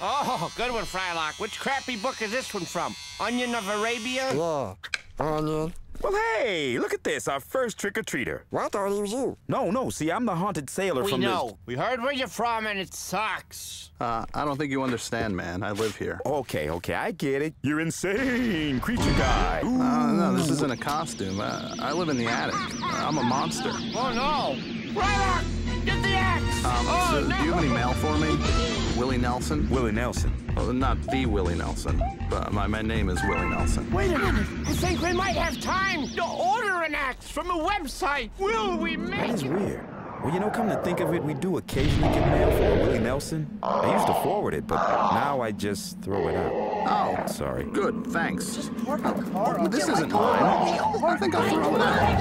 Oh, good one, Frylock. Which crappy book is this one from? Onion of Arabia? Yeah. Onion. Well, hey, look at this, our first trick-or-treater. Well, I thought he you. No, no, see, I'm the haunted sailor We from know. We heard where you're from, and it sucks. Uh, I don't think you understand, man. I live here. Okay, okay, I get it. You're insane, creature guy. Ooh. Uh, no, this isn't a costume. Uh, I live in the attic. I'm a monster. Oh, no. Frylock, get the axe! Um, oh, so no. do you have any mail for me? Willie Nelson? Willie Nelson. Well, not the Willie Nelson, but my, my name is Willie Nelson. Wait a minute. I think we might have time to order an axe from a website. Will we That make is weird. Well, you know, come to think of it, we do occasionally get mail for Willie Nelson. I used to forward it, but now I just throw it out. Oh, Sorry. good, thanks. Oh, this isn't mine. I think I'll throw it out.